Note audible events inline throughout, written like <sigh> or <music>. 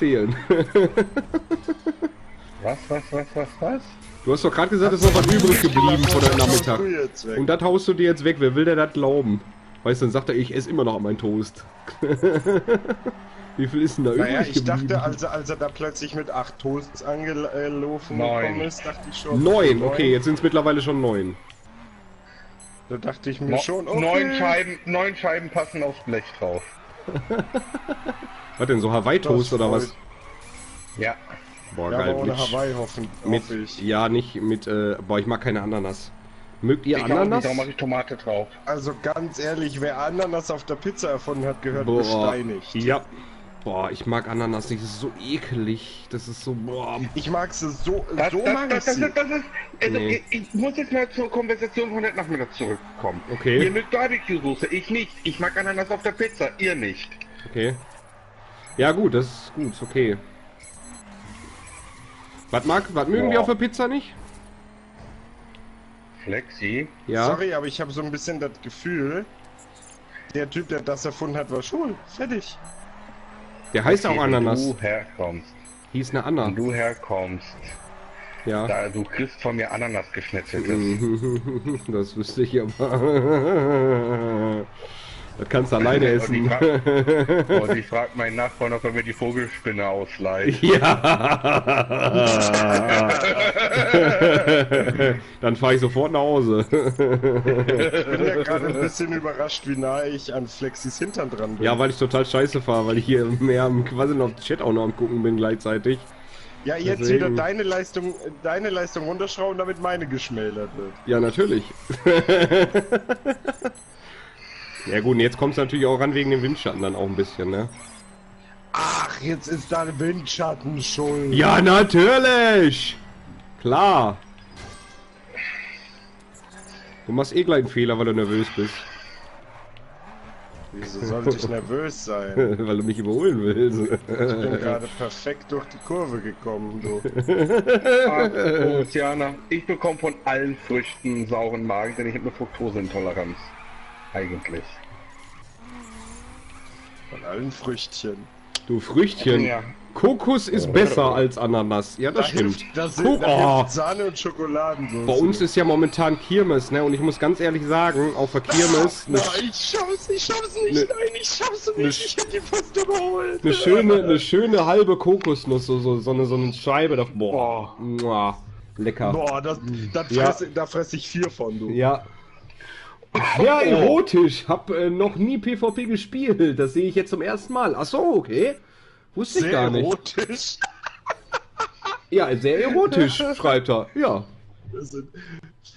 erzählen. <laughs> Was, was, was, was, was? Du hast doch gerade gesagt, es ist noch was übrig geblieben von deinem Nachmittag. Und das haust du dir jetzt weg. Wer will der das glauben? Weißt du, dann sagt er, ich esse immer noch meinen Toast. <laughs> Wie viel ist denn da Naja, übrig ich geblieben? dachte, als er, als er da plötzlich mit acht Toasts angelaufen gekommen ist, dachte ich schon. Neun, okay, jetzt sind es mittlerweile schon neun. Da dachte ich mir No, schon, okay. neun, Scheiben, neun Scheiben passen aufs Blech drauf. <laughs> Was denn, so Hawaii-Toast oder was? Ja. Boah, Ja, geil. aber ohne Mit, Hawaii hoffen, mit, hoffe ich. ja, nicht mit, äh, boah, ich mag keine Ananas. Mögt ihr Ich auch nicht, Ananas? darum mache ich Tomate drauf. Also ganz ehrlich, wer Ananas auf der Pizza erfunden hat, gehört Boah, gesteinigt. ja. Boah, ich mag Ananas nicht, das ist so ekelig. Das ist so, boah. Ich mag sie so, Das, so das, mag das, ich das, sie. das, das ist, also Nee. ich, ich muss jetzt mal zur Konversation von heute Nachmittag zurückkommen. Okay. Ihr mögt Barbecue-Soße, ich nicht. Ich mag Ananas auf der Pizza, ihr nicht. Okay. Ja gut, das ist gut, ist okay. Was mag, was mögen die Boah. auf der Pizza nicht? Flexi. Ja. Sorry, aber ich habe so ein bisschen das Gefühl, der Typ, der das erfunden hat, war schwul. Fertig. Der heißt Okay, auch wenn Ananas. du herkommst, Hieß eine Anna. wenn du herkommst, Ja. da du kriegst von mir Ananas geschnetzeltes. <laughs> Das wüsste ich aber. Das kannst du alleine Und essen. ich, <laughs> frag, und ich frag meinen Nachbarn, ob er mir die Vogelspinne ausleiht. ja. <laughs> Dann fahre ich sofort nach Hause. Ich bin ja <laughs> gerade ein bisschen überrascht, wie nah ich an Flexis Hintern dran bin. ja, weil ich total scheiße fahre, weil ich hier mehr am quasi noch Chat auch noch am gucken bin gleichzeitig. Ja, jetzt Deswegen- wieder deine Leistung, deine Leistung runterschrauben, damit meine geschmälert wird. Ja, natürlich. Ja gut, und jetzt kommt es natürlich auch ran wegen dem Windschatten dann auch ein bisschen, ne? Ach, jetzt ist da Windschatten schuld. Ja, natürlich! Klar! Du machst eh gleich einen Fehler, weil du nervös bist. Wieso sollte ich nervös sein? <laughs> weil du mich überholen willst. Ich bin gerade perfekt durch die Kurve gekommen, du. Ah, Oceaner, ich bekomme von allen Früchten einen sauren Magen, denn ich habe eine Fructoseintoleranz. Eigentlich. Von allen Früchtchen. Du Früchtchen. Ja. Kokos ist besser als Ananas. Ja, das stimmt. hilft, da, Ko- sind, da oh, hilft Sahne und Schokoladensauce. bei uns ist ja momentan Kirmes, ne? Und ich muss ganz ehrlich sagen, auf der Kirmes eine, Nein, ich schaff's, ich schaff's nicht, Ne- nein, ich schaff's ne- nicht, ich hab die fast überholt. eine schöne, eine schöne halbe Kokosnuss, so, so, so, eine, so eine Scheibe da. Boah. Mua, lecker. Boah, das, das Ja. fress, da fress ich vier von, du. Ja. Ja, erotisch. Hab äh, noch nie PvP gespielt. Das sehe ich jetzt zum ersten Mal. Ach so, okay. Wusste ich gar nicht. erotisch. Ja, sehr erotisch, <laughs> schreibt er. Ja, Das sind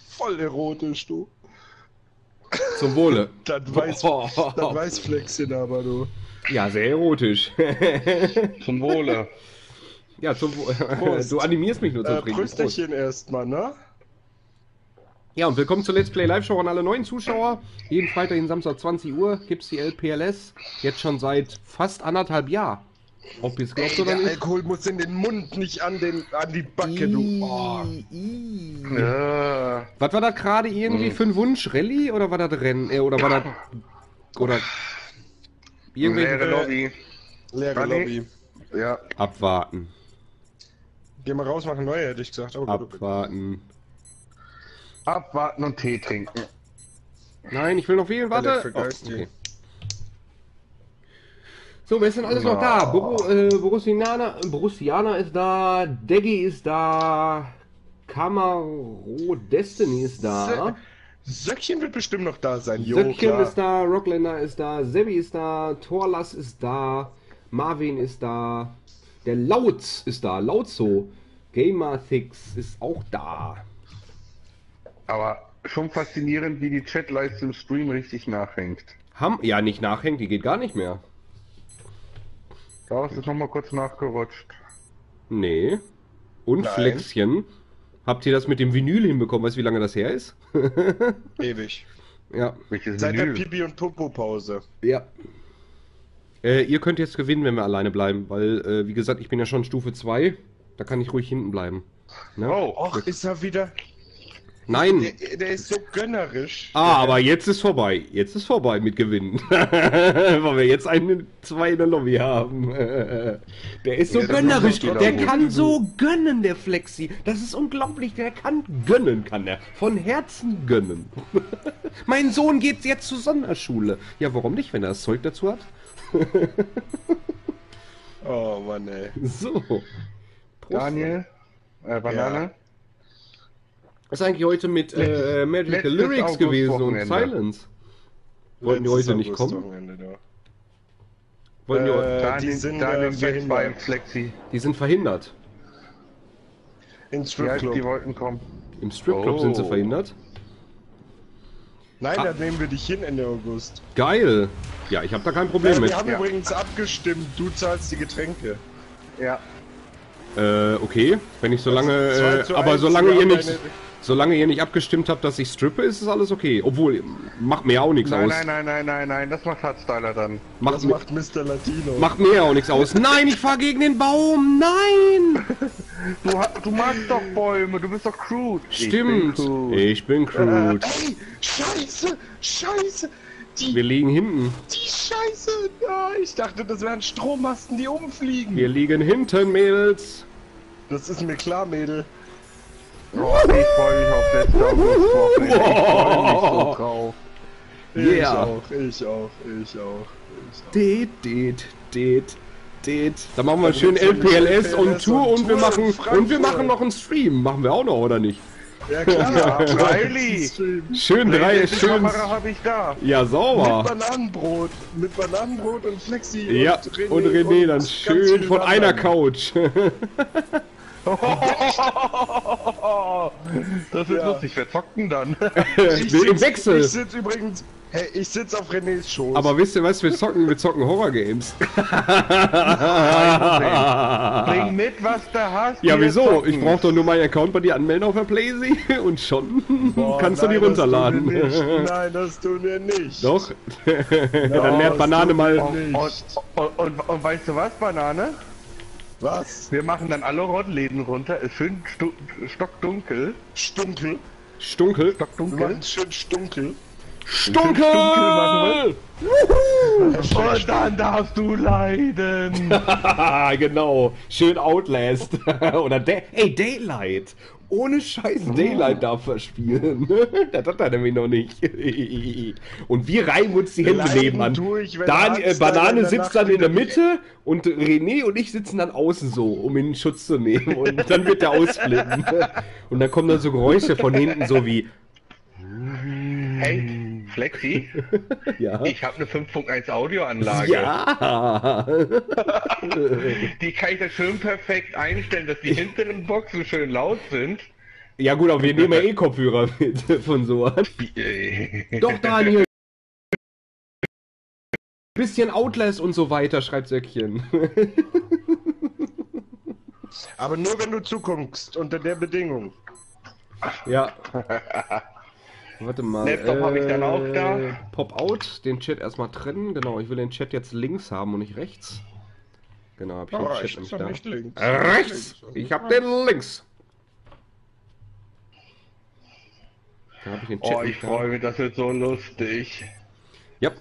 voll erotisch, du. zum Wohle. Das weiß, Boah. das weiß Flexchen aber, du. Ja, sehr erotisch. <laughs> Zum Wohle. ja, zum Wohle. <laughs> Du animierst mich nur zu Äh, trinken. Prösterchen erstmal, ne? Ja, und willkommen zur Let's Play Live Show an alle neuen Zuschauer. Jeden Freitag, jeden Samstag 20 Uhr gibt's die LPLS. Jetzt schon seit fast anderthalb Jahren. Ob ihr es glaubt Ey, oder der nicht. Alkohol muss in den Mund, nicht an, den, an die Backe, du. Oh. Ii. Ja. Was war das gerade irgendwie für ein Wunsch? Rallye oder war das Rennen? Äh, oder war das. <clears throat> Oder. Leere Irgendwelche. Lobby. Leere. Lobby. Ja. Abwarten. Geh mal raus, machen neue, hätte ich gesagt. Aber gut, okay. Abwarten. Und Tee trinken. Nein, ich will noch wählen. Warte. Oh, okay. So, wer ist denn alles noch da? Boru, äh, Borussianer, Borussianer ist da, Deggy ist da, Camaro Destiny ist da, Söckchen wird bestimmt noch da sein, jo, Söckchen klar. ist da, Rockländer ist da, Sebi ist da, Torlas ist da, Marvin ist da, der Lautz ist da, Lautzo, Gamerthix ist auch da. Aber schon faszinierend, wie die Chatleiste im Stream richtig nachhängt. Ham, ja, nicht nachhängt, die geht gar nicht mehr. Da ist es nochmal kurz nachgerutscht. Nee. Und Nein. Flexchen. Habt ihr das mit dem Vinyl hinbekommen? Weißt du, wie lange das her ist? <laughs> Ewig. ja. Seit der Vinyl? Pipi- und Popo-Pause. Ja. Äh, ihr könnt jetzt gewinnen, wenn wir alleine bleiben, weil, äh, wie gesagt, ich bin ja schon Stufe 2. Da kann ich ruhig hinten bleiben. Ne? Oh, Och, ist er wieder... Nein. Der, der ist so gönnerisch. Ah, aber jetzt ist vorbei. Jetzt ist vorbei mit Gewinnen. <laughs> Weil wir jetzt eine, zwei in der Lobby haben. <laughs> Der ist so Ja, gönnerisch. Der kann so gönnen, der Flexi. Das ist unglaublich. Der kann gönnen, kann er. Von Herzen gönnen. <laughs> mein Sohn geht jetzt zur Sonderschule. Ja, warum nicht, wenn er das Zeug dazu hat? Oh Mann, ey. So. Prost. Daniel, äh, Banane. Was ist eigentlich heute mit äh, Magical letztes Lyrics gewesen und Augustwochenende. Silence? Wollten die heute nicht kommen? Da. Wollten die, Äh, die sind, Daniel äh, jetzt bei verhindert. Flexi. die sind verhindert. Ins Ja, die Stripclub. wollten kommen. Im Stripclub Oh. sind sie verhindert. Nein, Ah. da nehmen wir dich hin Ende August. Geil. Ja, ich habe da kein Problem Äh, mit. wir haben ja. übrigens abgestimmt, du zahlst die Getränke. Ja. Äh, okay. Wenn ich solange, Zwei äh, zu aber solange ihr nicht, solange ihr nicht abgestimmt habt, dass ich strippe, ist es alles okay. Obwohl, macht mir auch nichts Nein, aus. nein, nein, nein, nein, nein, das macht Hardstyler dann. Macht, Das macht Mr. Latino. macht mir auch nichts aus. Nein, ich fahr gegen den Baum. Nein. <laughs> Du, ha- du magst doch Bäume, du bist doch crude. Stimmt. Ich bin crude. Ich bin Äh, ey, scheiße, scheiße. Die, Wir liegen hinten. die Scheiße. Ja, ich dachte, das wären Strommasten, die umfliegen. Wir liegen hinten, Mädels. Das ist mir klar, Mädel. Oh, ich freue mich auf letzte Augustwochenende. Ich freue mich so drauf. Ich Yeah. auch, ich auch, ich auch. Ich auch. Det, det, det, det. Dann machen wir schön LPLS und Tour und wir machen und wir machen noch einen Stream. Machen wir auch noch, oder nicht? Ja klar. <laughs> Stream. Schön drei, schön. Kamera habe ich da. Ja, Mit sauber. Bananenbrot, mit Bananenbrot und Flexi Ja, und René, und René dann schön von einer anderen. Couch. <laughs> <laughs> Das ist Ja. lustig, wer zockt denn dann? <laughs> Ich Im sitz- Wechsel. Ich sitz übrigens, hey, ich sitz auf Renés Schoß. Aber wisst ihr was, wir zocken, wir zocken Horror-Games. <laughs> Bring mit, was du hast. Ja, wir wieso? zocken. Ich brauche doch nur meinen Account bei dir anmelden auf der Playsee und schon Boah, kannst du die nein, das runterladen. wir. Nein, das tun wir nicht. Doch. Dann das lernt Banane wir mal. Und, und, und, und weißt du was, Banane? Was? Wir machen dann alle Rottläden runter, ist schön stu stockdunkel. Stunkel. Stunkel. Stockdunkel. machen schön Stunkel. Stunkel! machen Und dann darfst du leiden. <laughs> Genau. Schön Outlast. <laughs> Oder Day Ey, Daylight. Ohne Scheiß Daylight darf er spielen. <laughs> das hat er nämlich noch nicht. und wir reiben uns die Hände Leiden nebenan. wenn Dan äh, Banane sitzt dann in der Mitte und René und ich sitzen dann außen so, um ihn in Schutz zu nehmen. Und dann wird er ausflippen. und dann kommen dann so Geräusche von hinten, so wie. Hey, Flexi, <laughs> Ja. ich habe eine 5.1 Audioanlage. Ja. <laughs> Die kann ich da schön perfekt einstellen, dass die hinteren Boxen schön laut sind. Ja gut, aber wir <laughs> nehmen ja eh Kopfhörer mit von sowas. Doch, Daniel. Bisschen Outlast und so weiter, schreibt Söckchen. Aber nur wenn du zuguckst, unter der Bedingung. ja. Warte mal. Laptop hab ich dann auch da. Pop out, den Chat erstmal trennen. Genau, ich will den Chat jetzt links haben und nicht rechts. Genau, hab ich Oh, den ich Chat nämlich da. nicht links. Rechts! Ich hab den links. Dann hab ich den Chat Oh, ich freue mich, das wird so lustig. Ja.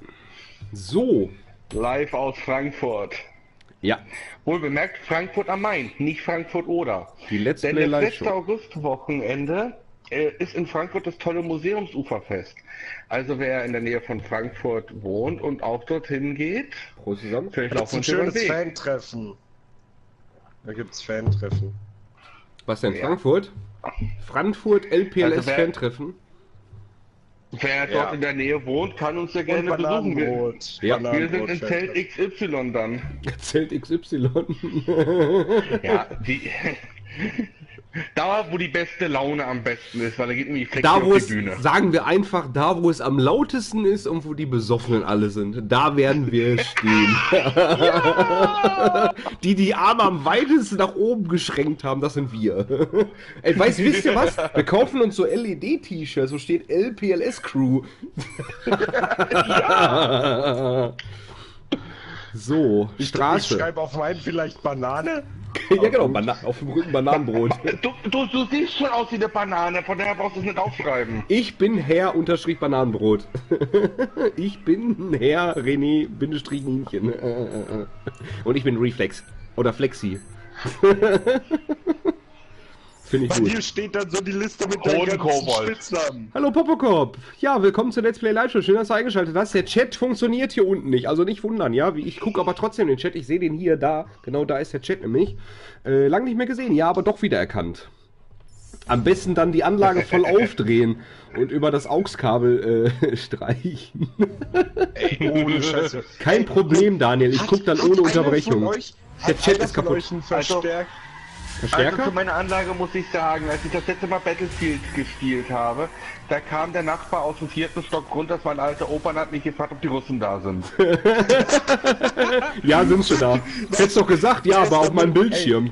So. Live aus Frankfurt. Ja. Wohl bemerkt, Frankfurt am Main, nicht Frankfurt oder. Die Let's Denn das letzte. Augustwochenende äh, ist in Frankfurt das tolle Museumsuferfest. Also wer in der Nähe von Frankfurt wohnt und auch dorthin geht, Prost zusammen. vielleicht auch ein schönes. Fan-Treffen. Da gibt's Fan-Treffen. Was denn, Ja. Frankfurt? Frankfurt LPLS Also wer- Fan-Treffen? Wer Ja. dort in der Nähe wohnt, kann uns ja gerne besuchen. Wir. Ja. wir sind in Zelt XY dann. <laughs> Zelt XY. Ja, <laughs> die. <laughs> da, wo die beste Laune am besten ist, weil da geht nämlich Flexi da, wo auf es, die Bühne. sagen wir einfach, da, wo es am lautesten ist und wo die Besoffenen alle sind, da werden wir <laughs> stehen. die, die Arme am weitesten nach oben geschränkt haben, das sind wir. Ey, weißt, wisst ihr was? Wir kaufen uns so LED-T-Shirts, so steht LPLS Crew. <laughs> So, Ich Straße. schreibe auf meinen vielleicht Banane. <laughs> ja, genau, Bana auf dem Rücken Bananenbrot. <laughs> Du, du, du siehst schon aus wie eine Banane, von daher brauchst du es nicht aufschreiben. Ich bin Herr unterstrich Bananenbrot. <laughs> ich bin Herr René Bindestrich Nienchen. Und ich bin Reflex. Oder Flexi. Finde ich Bei gut. dir steht dann so die Liste mit deinen ganzen Hodenkobold. Spitznamen. Hallo Popokop. Ja, willkommen zu Let's Play Live Show. Schön, dass du eingeschaltet hast. Der Chat funktioniert hier unten nicht. Also nicht wundern, ja. Wie- Ich gucke aber trotzdem den Chat. Ich sehe den hier, da. Genau da ist der Chat nämlich. Äh, lang nicht mehr gesehen. Ja, aber doch wieder erkannt. Am besten dann die Anlage voll <laughs> aufdrehen und über das AUX-Kabel äh, <laughs> streichen. Ohne Scheiße. Kein Problem, Daniel. Ich gucke dann hat ohne Unterbrechung. Der hat Chat ist kaputt. euch einen Verstärk Also Verstärker? für meine Anlage muss ich sagen, als ich das letzte Mal Battlefield gespielt habe, da kam der Nachbar aus dem vierten Stock runter, das war ein alter Opa und hat mich gefragt, ob die Russen da sind. <laughs> Ja, sind sie da. <laughs> Hättest doch gesagt, ja, aber auf meinem Bildschirm.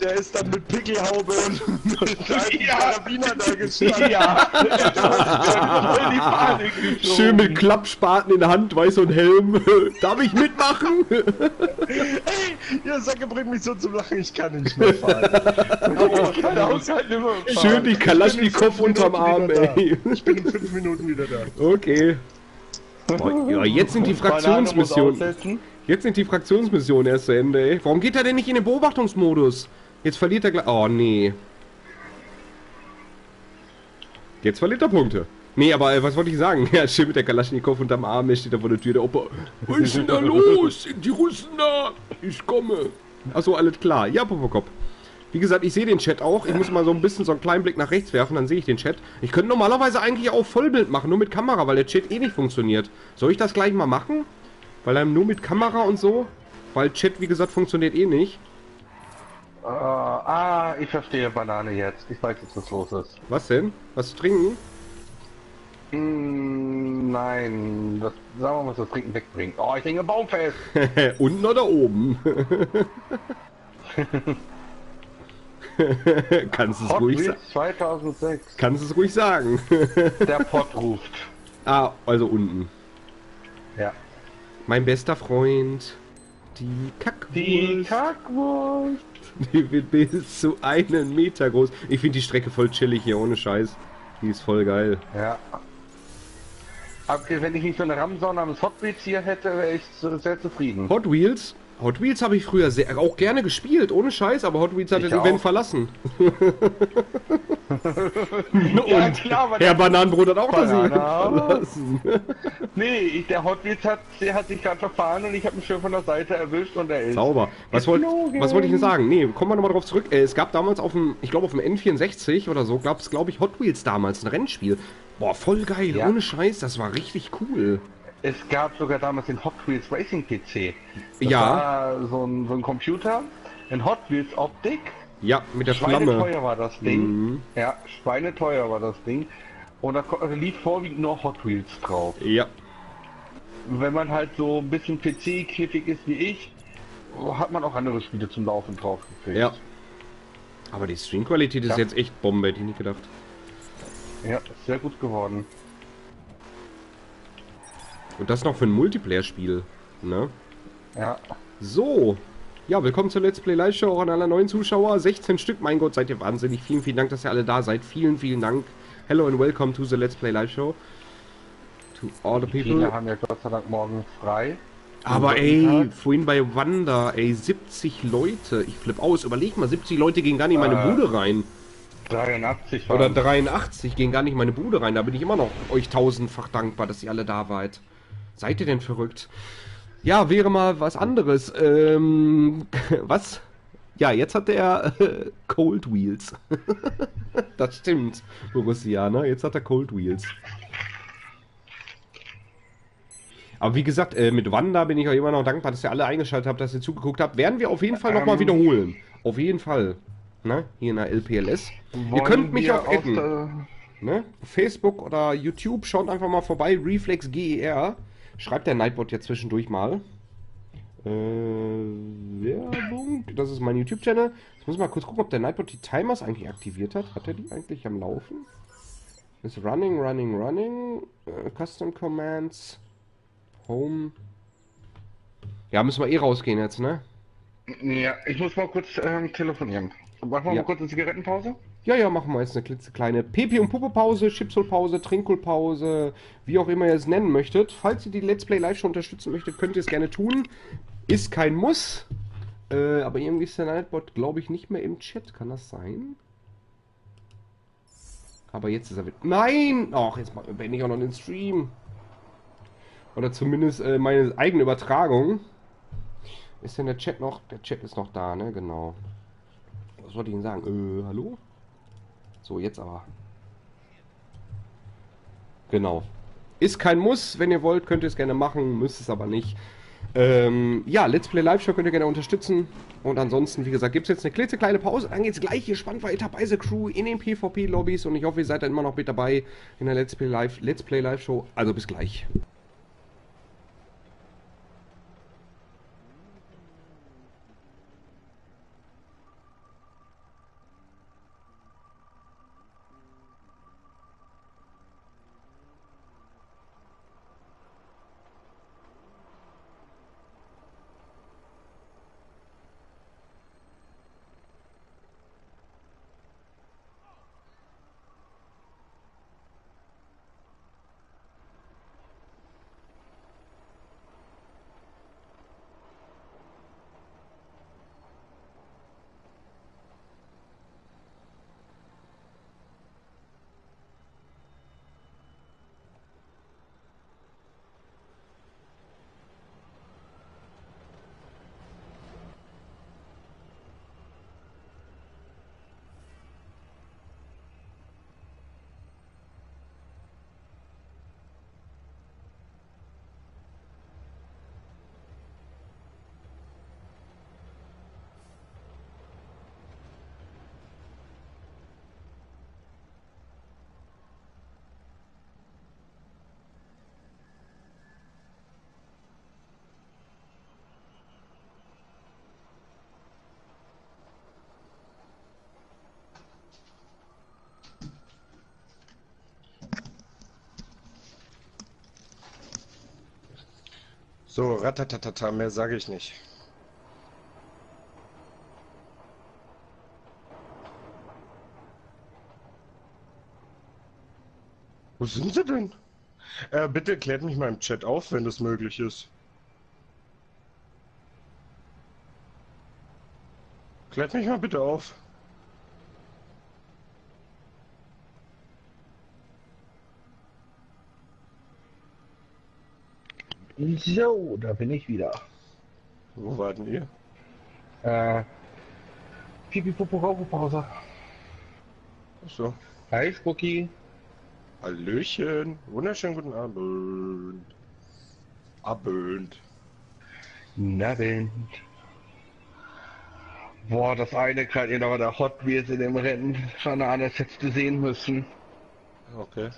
Der ist dann mit Pickelhaube und <laughs> mit Ja. Karabiner da gestanden. ja, voll die Panik geschoben. Schön mit Klappspaten in der Hand, weiß und Helm. <laughs> Darf ich mitmachen? <laughs> Ey, ihr Sacke bringt mich so zum Lachen, ich kann nicht mehr fahren. Oh, ich kann auch halt nicht mehr Schön die Kalaschnikow unterm Arm, ey. Ich bin in fünf Minuten wieder da. Okay. Boah, ja, jetzt sind die Fraktionsmissionen. Jetzt sind die Fraktionsmissionen erst zu Ende, ey. Warum geht er denn nicht in den Beobachtungsmodus? Jetzt verliert er gleich. Oh, nee. Jetzt verliert er Punkte. Nee, aber äh, was wollte ich sagen? <laughs> Ja, schön mit der Kalaschnikow unterm Arm, er steht da vor der Tür, der Opa. Was ist denn da los? Sind die Russen da? Ich komme. Achso, alles klar. Ja, Popokop. Wie gesagt, ich sehe den Chat auch. Ich muss mal so ein bisschen so einen kleinen Blick nach rechts werfen, dann sehe ich den Chat. Ich könnte normalerweise eigentlich auch Vollbild machen, nur mit Kamera, weil der Chat eh nicht funktioniert. Soll ich das gleich mal machen? Weil er nur mit Kamera und so? Weil Chat, wie gesagt, funktioniert eh nicht. Äh, ah, ich verstehe Banane jetzt. Ich weiß jetzt, was los ist. Was denn? Was trinken? Mm, nein, das, sagen wir mal, das Trinken wegbringt. Oh, ich hänge Baumfest. <laughs> Unten oder oben? <laughs> Kannst es Hot ruhig sagen. 2006. Kannst es ruhig sagen. <laughs> Der Pott ruft. ah, also unten. Ja. Mein bester Freund. Die Kackwurst. Die Kackwurst. <laughs> Die wird bis zu einen Meter groß. Ich finde die Strecke voll chillig hier, ohne Scheiß. Die ist voll geil. Ja. Aber wenn ich nicht so eine Ramsau namens Hot Wheels hier hätte, wäre ich sehr zufrieden. Hot Wheels. Hot Wheels habe ich früher sehr, auch gerne gespielt, ohne Scheiß, aber Hot Wheels hat Ich den Event auch. verlassen. <laughs> Ja, klar, Herr der- Bananenbrot hat auch das auch. verlassen. <laughs> Nee, ich, der Hot Wheels hat, der hat sich gerade verfahren und ich habe ihn schön von der Seite erwischt und er ist. Sauber. Was wollte wollte ich denn sagen? Nee, kommen wir nochmal drauf zurück. Äh, Es gab damals auf dem, ich glaube auf dem N64 oder so, gab es glaube ich Hot Wheels damals, ein Rennspiel. Boah, voll geil, Ja. ohne Scheiß, das war richtig cool. Es gab sogar damals den Hot Wheels Racing PC. Das Ja. war so ein, so ein Computer, ein Hot Wheels Optik. Ja, mit der Flamme. Schweineteuer war das Ding. Mhm. Ja, schweineteuer war das Ding. Und da lief vorwiegend nur Hot Wheels drauf. Ja, Wenn man halt so ein bisschen PC-kiffig ist wie ich, hat man auch andere Spiele zum Laufen drauf gekriegt. ja. Aber die Streamqualität ist Ja. jetzt echt Bombe, hätte ich nicht gedacht. Ja, ist sehr gut geworden. Und das noch für ein Multiplayer-Spiel. Ne? Ja. So. Ja, willkommen zur Let's Play Live Show auch an alle neuen Zuschauer. 16 Stück, mein Gott, seid ihr wahnsinnig. Vielen, vielen Dank, dass ihr alle da seid. Vielen, vielen Dank. Hello and welcome to the Let's Play Live Show. To all the people. Viele haben ja Gott sei Dank morgen frei. Aber ey, vorhin bei Wanda, ey, 70 Leute. Ich flipp aus. Überleg mal, 70 Leute gehen gar nicht in meine Äh, Bude rein. 83 Oder waren 83 gehen gar nicht in meine Bude rein. Da bin ich immer noch euch tausendfach dankbar, dass ihr alle da wart. Seid ihr denn verrückt? Ja, wäre mal was anderes. Ähm, <laughs> was? Ja, jetzt hat der äh, Cold Wheels. <laughs> das stimmt, Borussia, ne? Jetzt hat er Cold Wheels. Aber wie gesagt, äh, mit Wanda bin ich euch immer noch dankbar, dass ihr alle eingeschaltet habt, dass ihr zugeguckt habt. Werden wir auf jeden Fall nochmal Ähm. wiederholen. Auf jeden Fall. Ne? Hier in der LPLS. ihr könnt mich auch adden. Ne? Facebook oder YouTube, schaut einfach mal vorbei. Reflex GER. Schreibt der Nightbot ja zwischendurch mal. Äh, Werbung. Das ist mein YouTube-Channel. Jetzt muss ich mal kurz gucken, ob der Nightbot die Timers eigentlich aktiviert hat. Hat er die eigentlich am Laufen? Ist running, running, running. Äh, Custom Commands. Home. Ja, müssen wir eh rausgehen jetzt, ne? Ja, ich muss mal kurz ähm, telefonieren. Machen wir Ja. mal kurz eine Zigarettenpause? Ja, ja, machen wir jetzt eine klitzekleine Pepi- und Puppe-Pause, Chipshol-Pause, Trinkhol-Pause, wie auch immer ihr es nennen möchtet. Falls ihr die Let's Play Live Show unterstützen möchtet, könnt ihr es gerne tun. Ist kein Muss. Äh, aber irgendwie ist der Nightbot, glaube ich, nicht mehr im Chat. Kann das sein? Aber jetzt ist er wieder. Nein! Ach, jetzt beende ich auch noch den Stream. Oder zumindest äh, meine eigene Übertragung. Ist denn der Chat noch? Der Chat ist noch da, ne? Genau. Was wollte ich Ihnen sagen? Äh, hallo? So, jetzt aber. Genau. Ist kein Muss. Wenn ihr wollt, könnt ihr es gerne machen. Müsst es aber nicht. Ähm, ja, Let's Play Live Show könnt ihr gerne unterstützen. Und ansonsten, wie gesagt, gibt es jetzt eine klitzekleine Pause. Dann geht es gleich hier spannend weiter bei The Crew in den PvP-Lobbys. Und ich hoffe, ihr seid dann immer noch mit dabei in der Let's Play Live, Let's Play Live Show. Also bis gleich. So, ratatatata, mehr sage ich nicht. Wo sind sie denn? Äh, bitte klärt mich mal im Chat auf, wenn das möglich ist. Klärt mich mal bitte auf. So, da bin ich wieder. Wo warten ihr? Äh, Pipi Rauchpause. Achso. Hi, Spucky. Hallöchen. Wunderschönen guten Abend. Abend. Nabend. Boah, das eine Kleid, ihr aber der Hot Wheels in dem Rennen. Schon alles hättest du sehen müssen. Okay.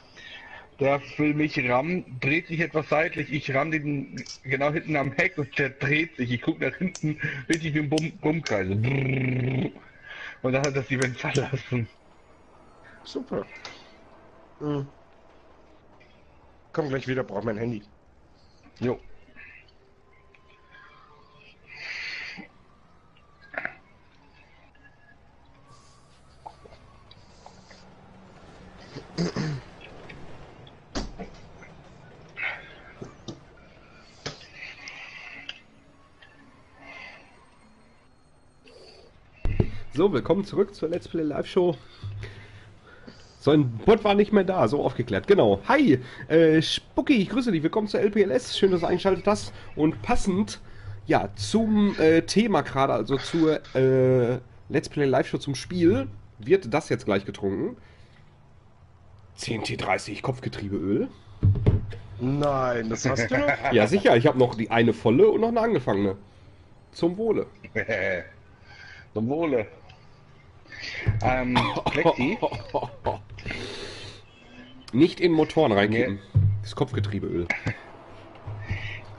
Der will mich rammen, dreht sich etwas seitlich, ich ramm den genau hinten am Heck und der dreht sich. Ich guck nach hinten, richtig wie ein Bum Bummkreise. Und dann hat das Event verlassen. Super. Hm. Komm gleich wieder, brauch mein Handy. Jo. So, willkommen zurück zur Let's Play Live Show. So ein Bot war nicht mehr da, so aufgeklärt. Genau. Hi, äh, Spucki, ich grüße dich. Willkommen zur LPLS. Schön, dass du eingeschaltet hast. Und passend, ja, zum äh, Thema gerade, also zur äh, Let's Play Live Show zum Spiel, wird das jetzt gleich getrunken. CNT30 Kopfgetriebeöl. Nein, das hast du noch? Ja, sicher. Ich habe noch die eine volle und noch eine angefangene. Zum Wohle. <laughs> Zum Wohle. Ähm, Flexi, <laughs> Nicht in Motoren reinkippen. Das Kopfgetriebeöl.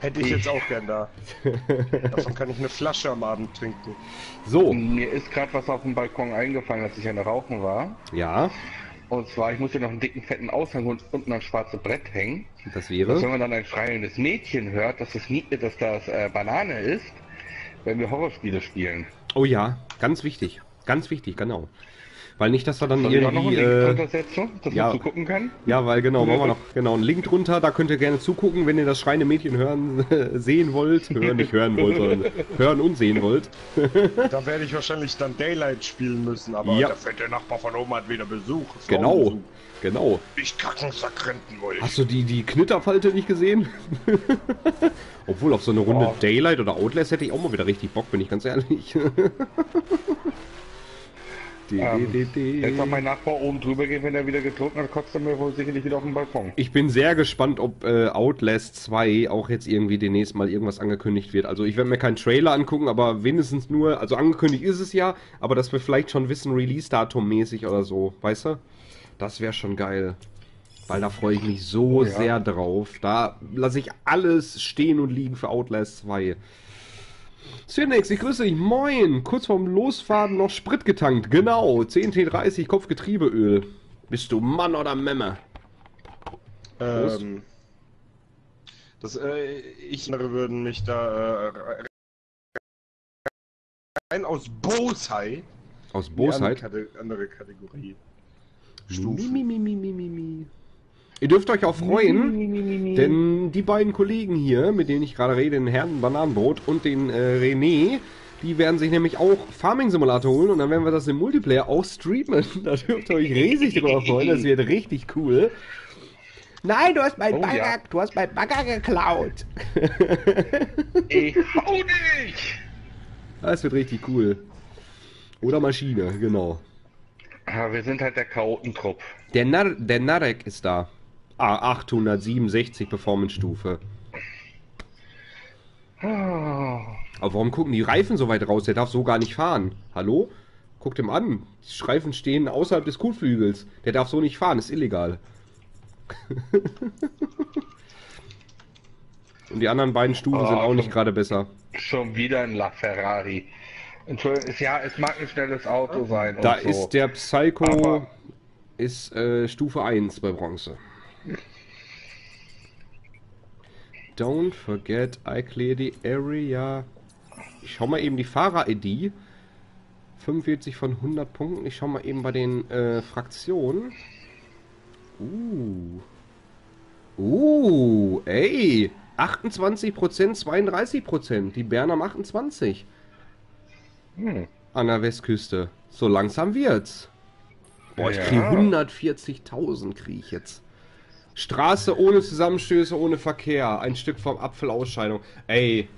Hätte ich jetzt auch gern da. <laughs> Davon kann ich eine Flasche am Abend trinken. So, mir ist gerade was auf dem Balkon eingefallen, als ich an der Rauchen war. ja, Und zwar, ich muss hier noch einen dicken, fetten Aushang und unten ein schwarzes Brett hängen. das Dass, wenn wäre. man dann ein schreiendes Mädchen hört, dass das, nie, dass das äh, Banane ist, wenn wir Horrorspiele spielen. Oh ja, ganz wichtig. Ganz wichtig, genau. Weil nicht, dass er dann Soll irgendwie. Link Äh, drunter setzen, dass ja. man zugucken kann? ja, weil genau, machen wir noch <laughs> genau einen Link drunter, da könnt ihr gerne zugucken, wenn ihr das schreiende Mädchen hören, <laughs> sehen wollt. Hören, nicht hören wollt, sondern <laughs> hören und sehen wollt. Da werde ich wahrscheinlich dann Daylight spielen müssen, aber Ja. der fette Nachbar von oben hat wieder Besuch. Genau, genau. Ich kacken Sakrenten wollte. Hast du die, die Knitterfalte nicht gesehen? Obwohl, auf so eine Runde Oh. Daylight oder Outlast hätte ich auch mal wieder richtig Bock, bin ich ganz ehrlich. Die- Ähm, die- die- Jetzt noch mein Nachbar oben drüber gehen, wenn er wieder getrunken hat, kotzt er mir wohl sicherlich wieder auf den Balkon. Ich bin sehr gespannt, ob äh, Outlast 2 auch jetzt irgendwie demnächst mal irgendwas angekündigt wird. Also ich werde mir keinen Trailer angucken, aber wenigstens nur, also angekündigt ist es ja, aber dass wir vielleicht schon wissen, Release-Datum mäßig oder so, weißt du? Das wäre schon geil. Weil da freue ich mich so Oh ja. sehr drauf. Da lasse ich alles stehen und liegen für Outlast 2. Cynex, ich grüße dich. Moin. Kurz vorm Losfahren noch Sprit getankt. Genau. 10T30 Kopfgetriebeöl. Bist du Mann oder Memme? Ähm, das, äh, ich andere würden mich da äh, rein aus Bosheit Aus Bosheit. Andere, Kate- andere Kategorie. Mi, Stufe. mi, mi, mi, mi, mi, mi. Ihr dürft euch auch freuen, denn die beiden Kollegen hier, mit denen ich gerade rede, den Herrn Bananenbrot und den äh, René, die werden sich nämlich auch Farming Simulator holen und dann werden wir das im Multiplayer auch streamen. <laughs> Da dürft ihr euch riesig drüber freuen, das wird richtig cool. Nein, du hast mein Oh, Bagger, ja. du hast mein Bagger geklaut. <laughs> Ich hau dich! Das wird richtig cool. Oder Maschine, genau. Ah, wir sind halt der Chaotentrupp. Der, Nar der Narek ist da. Ah, 867 Performance-Stufe. Ah, Aber warum gucken die Reifen so weit raus? Der darf so gar nicht fahren. Hallo? Guckt ihm an. Die Reifen stehen außerhalb des Kotflügels. Der darf so nicht fahren, ist illegal. <laughs> Und die anderen beiden Stufen Oh, sind auch nicht gerade besser. Schon wieder ein LaFerrari. Entschuldigung, ja, es mag ein schnelles Auto sein. Da so. ist der Psycho Aber- ist äh, Stufe 1 bei Bronze. Don't forget, I clear the area. Ich schau mal eben die Fahrer-ID. 45 von 100 Punkten. Ich schau mal eben bei den äh, Fraktionen. Uh. Uh, ey. 28%, 32%. Die Berner haben 28 Hm. an der Westküste. So langsam wird's. Boah, ich Ja. kriege 140.000 kriege ich jetzt. Straße ohne Zusammenstöße, ohne Verkehr. Ein Stück vom Apfelausscheidung. Ey,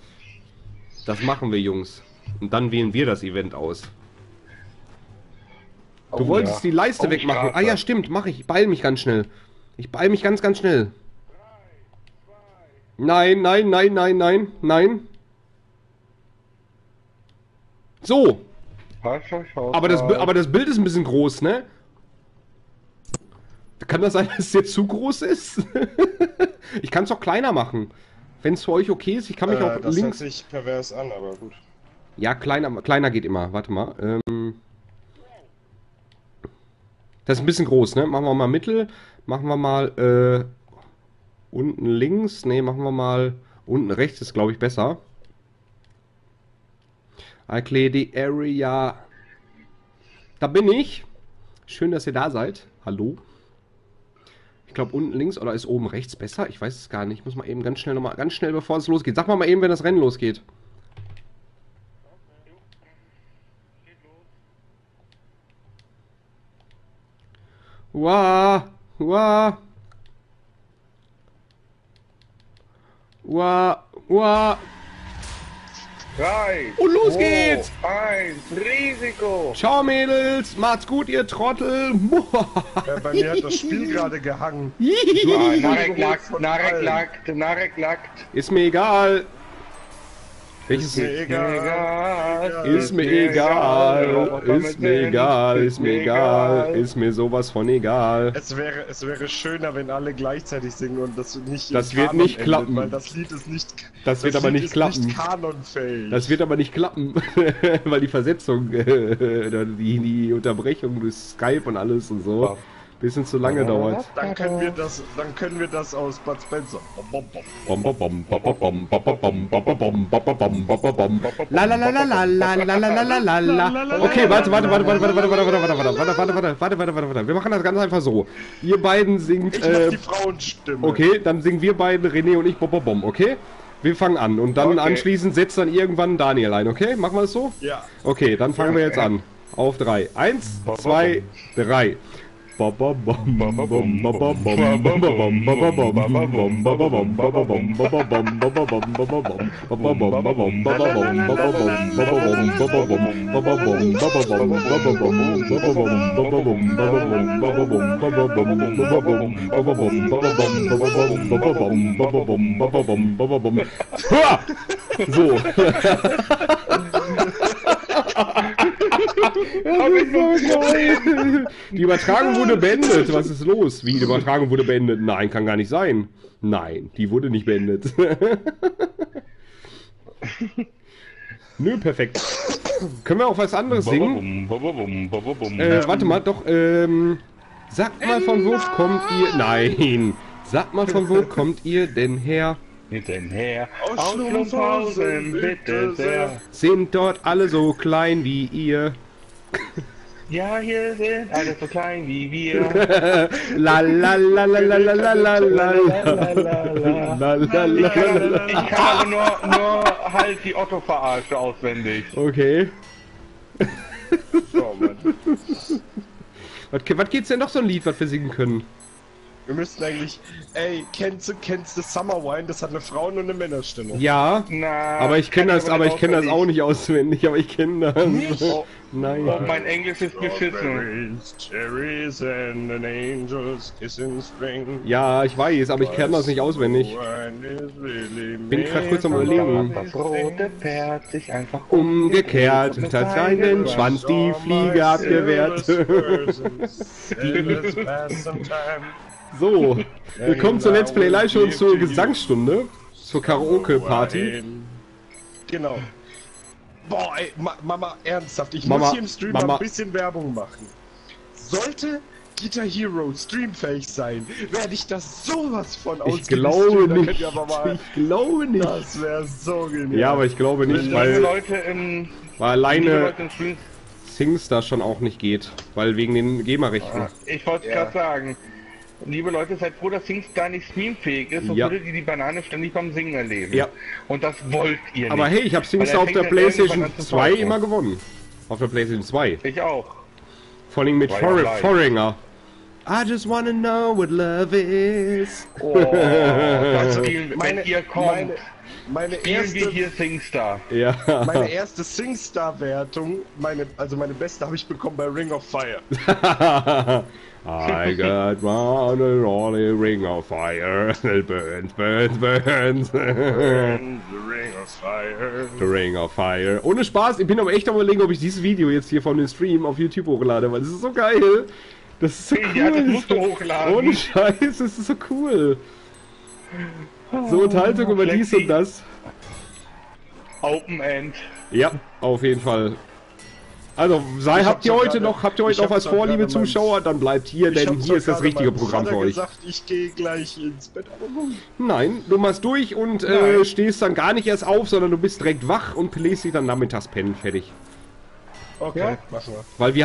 das machen wir, Jungs. Und dann wählen wir das Event aus. Du Oh, wolltest ja. die Leiste Oh, wegmachen. Straße. Ah ja, stimmt, mach ich. Ich beeil mich ganz schnell. Ich beeil mich ganz, ganz schnell. Nein, nein, nein, nein, nein, nein. So, auf, aber das, aber das Bild ist ein bisschen groß, ne? Kann das sein, <laughs> dass es jetzt zu groß ist? <laughs> ich kann es auch kleiner machen. Wenn es für euch okay ist, ich kann mich Äh, auch das hört links. sich pervers an, aber gut. Ja, kleiner, kleiner geht immer. Warte mal. Ähm, das ist ein bisschen groß, ne? Machen wir mal Mittel. Machen wir mal äh, unten links. Ne, machen wir mal unten rechts ist, glaube ich, besser. I clear the area. Da bin ich. Schön, dass ihr da seid. Hallo. Ich glaube unten links oder ist oben rechts besser? Ich weiß es gar nicht. Ich muss mal eben ganz schnell nochmal, ganz schnell bevor es losgeht. Sag mal mal eben, wenn das Rennen losgeht. Wah, wah. Wah, wah. Drei, Und los zwei, geht's! Eins, Risiko! Ciao Mädels, macht's gut, ihr Trottel. Äh, bei mir hat das Spiel gerade gehangen. <laughs> Ja, Narek von Narek lagt, Narek lagt. Ist mir egal. Welches Ist mir egal. ist mir egal, ist mir egal, ist mir egal, ist mir sowas von egal. Es wäre, es wäre schöner, wenn alle gleichzeitig singen und das nicht Das wird nicht klappen. weil das Lied ist nicht. Das wird aber nicht ist klappen. Das wird aber nicht klappen, <laughs> weil die Versetzung, <laughs> die, die Unterbrechung durch Skype und alles und so, Bisschen zu lange dauert. Dann können wir das, dann können wir das aus Bud Spencer. Okay, warte, warte, warte, warte, warte, warte, warte, warte, warte, warte, warte, warte, warte, warte, warte, warte. Wir machen das ganz einfach so. Ihr beiden singt, Ich mach äh, die Frauenstimme. okay, dann singen wir beiden, René und ich, bom, bom, bom, okay? Wir fangen an und dann Okay. anschließend setzt dann irgendwann Daniel ein, okay? Machen wir das so? Ja. Okay, dann fangen wir jetzt an. Auf drei. Eins, zwei, drei. So. <laughs> Die Übertragung wurde beendet. Was ist los? Wie, die Übertragung wurde beendet? Nein, kann gar nicht sein. Nein, die wurde nicht beendet. <laughs> Nö, perfekt. Können wir auch was anderes singen? Äh, warte mal, doch, ähm. Sagt mal, von wo kommt ihr. Nein. Sagt mal, von wo kommt ihr denn her? Hinterher. Aus Aus Schlumpfhausen, bitte sehr. Sind dort alle so klein wie ihr? Ja, hier sind alle so klein wie wir. La la la la la la la la la la la la la Ich kann, aber nur, nur halt die Otto-Verarsche auswendig. Okay. Oh, Mann. Was, was geht's denn noch so ein Lied, was wir singen können? Wir müssten eigentlich. Ey, kennst du, kennst du Summer Wine? Das hat eine Frauen- und eine Männerstimme. Ja, Na, aber ich kenne das, aber ich kenne das auch nicht auswendig, aber ich kenne das. <laughs> Oh, Nein. oh, mein Englisch ist beschissen. Strawberries, cherries and an angel's kiss in spring. Ja, ich weiß, aber ich kenne das nicht auswendig. Bin grad kurz am Überlegen. Das rote Pferd sich einfach Umgekehrt, hat seinen Schwanz die Fliege abgewehrt. <laughs> So, willkommen zur Let's Play Live Show und zur Gesangsstunde, zur Karaoke-Party. Genau. Boah, ey, Ma Mama, ernsthaft, ich Mama, muss hier im Stream Mama. mal ein bisschen Werbung machen. Sollte Guitar Hero streamfähig sein, werde ich das sowas von Ich ausgeben glaube nicht. Ich glaube nicht. das wäre so genial. Ja, aber ich glaube nicht, weil, Leute im, weil alleine SingStar schon auch nicht geht, weil wegen den GEMA-Rechten. ich wollte Ja. gerade sagen, liebe Leute, seid froh, dass SingStar nicht streamfähig ist, sonst Ja. würdet ihr die Banane ständig beim Singen erleben. Ja. Und das wollt ihr Aber nicht. hey, ich habe er auf der PlayStation an zu 2 talken. immer gewonnen. Auf der PlayStation 2. Ich auch. Vor allem mit For. Foreigner. I just wanna know what love is. Oh, <laughs> Also, meine, ihr kommt, meine, meine spielen wir erste, hier SingStar. Ja. meine erste Singstar-Wertung, meine, also meine beste habe ich bekommen bei Ring of Fire. <laughs> I got one and only ring of fire. <laughs> It burns, burns, burns. And the Ring of Fire. The Ring of Fire. Ohne Spaß, ich bin aber echt am überlegen, ob ich dieses Video jetzt hier von dem Stream auf YouTube hochlade, weil das ist so geil. Das ist so cool. Ja, das musst du hochladen. Ohne Scheiß, das ist so cool. So Unterhaltung über dies und das. Open End. Ja, auf jeden Fall. Also, sei, Ich habt hab ihr heute gerade- noch, habt ihr heute noch was doch vor, gerade liebe meinem- Zuschauer? Dann bleibt hier, denn hier ist das richtige Programm für Vater euch. gesagt, ich gehe gleich ins Bett. Nein, du machst durch und äh, stehst dann gar nicht erst auf, sondern du bist direkt wach und lässt dich dann nachmittags pennen, fertig. Okay, Ja? machen wir. Weil wir